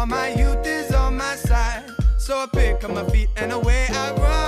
all my youth is on my side. So I pick up my feet and away I run.